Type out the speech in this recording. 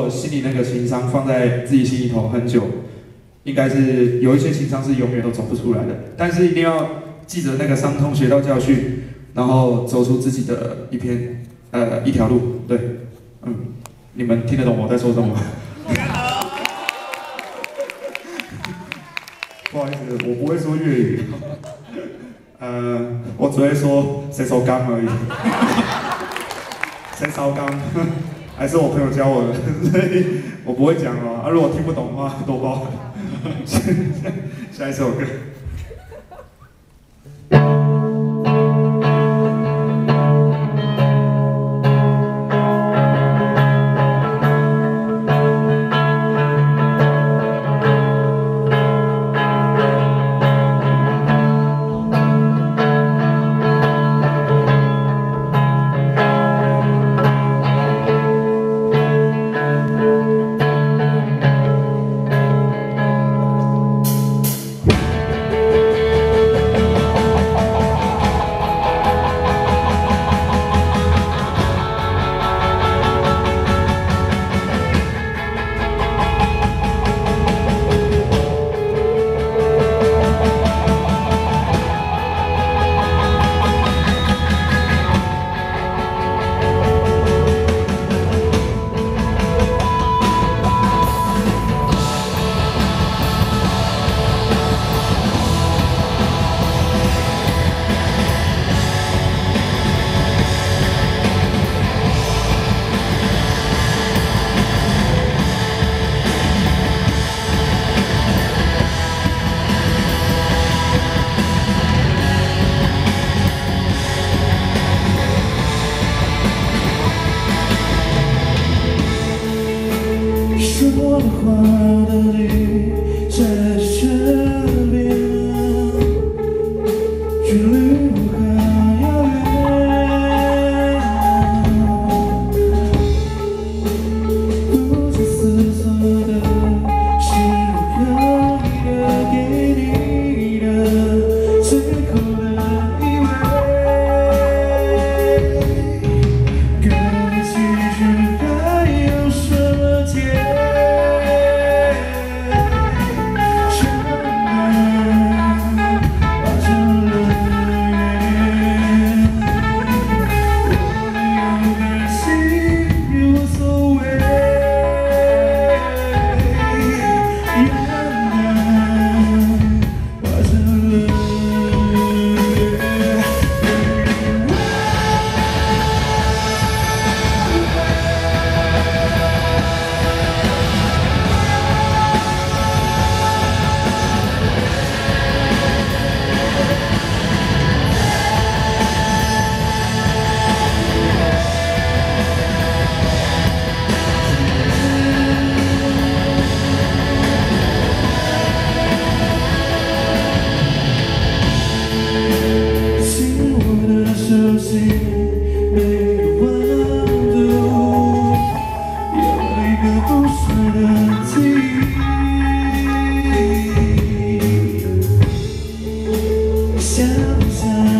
我心里那个情商放在自己心里头很久，应该是有一些情商是永远都走不出来的。但是一定要记得那个伤痛，学到教训，然后走出自己的一片呃一条路。对，嗯，你们听得懂我在说什么？不好意思，我不会说粤语。呃，我只会说谁手刚而已。谁烧刚？还是我朋友教我的，所以我不会讲了。啊，如果听不懂的话，多包涵。下一首歌。time.